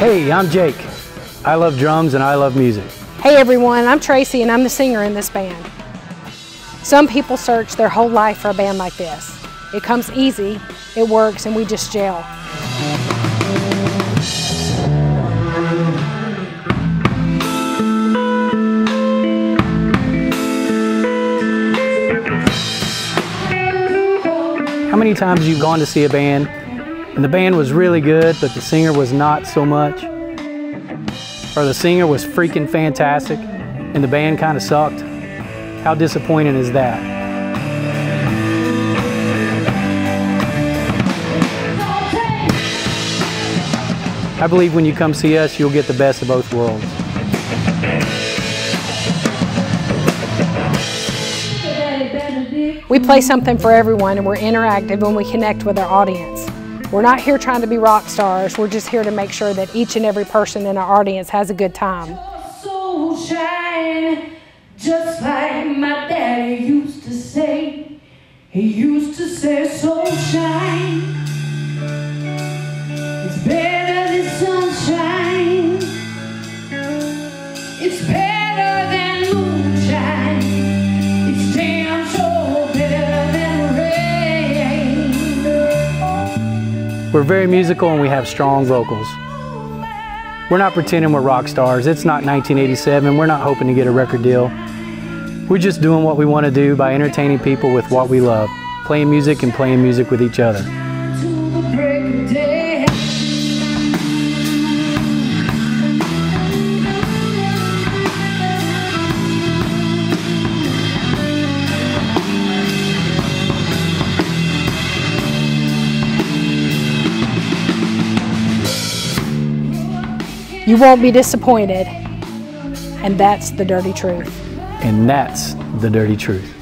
Hey, I'm Jake. I love drums and I love music. Hey everyone, I'm Tracy and I'm the singer in this band. Some people search their whole life for a band like this. It comes easy, it works, and we just gel. Many times you've gone to see a band and the band was really good, but the singer was not so much? Or the singer was freaking fantastic and the band kind of sucked? How disappointing is that? I believe when you come see us, you'll get the best of both worlds. We play something for everyone and we're interactive when we connect with our audience. We're not here trying to be rock stars, we're just here to make sure that each and every person in our audience has a good time. Just like my daddy used to say. He used to say, so shine. We're very musical and we have strong vocals. We're not pretending we're rock stars. It's not 1987. We're not hoping to get a record deal. We're just doing what we want to do by entertaining people with what we love, playing music and playing music with each other. You won't be disappointed, and that's the dirty truth. And that's the dirty truth.